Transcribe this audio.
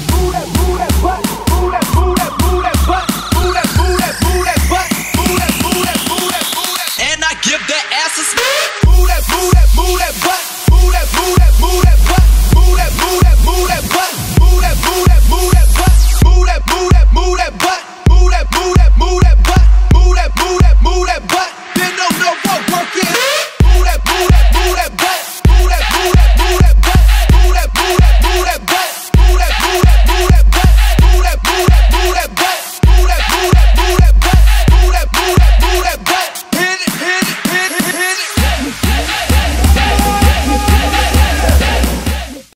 that, move that, move that.